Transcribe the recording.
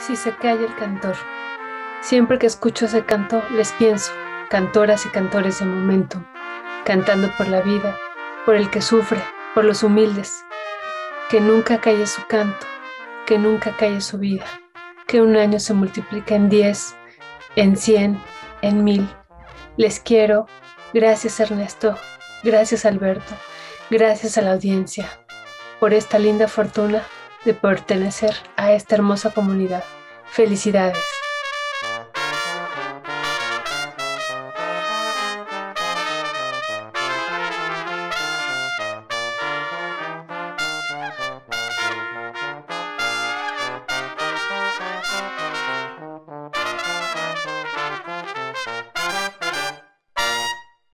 si se calla el cantor. Siempre que escucho ese canto, les pienso, cantoras y cantores de momento, cantando por la vida, por el que sufre, por los humildes. Que nunca calle su canto, que nunca calle su vida, que un año se multiplique en diez, en cien, en mil. Les quiero, gracias Ernesto, gracias Alberto, gracias a la audiencia por esta linda fortuna de pertenecer a esta hermosa comunidad. Felicidades.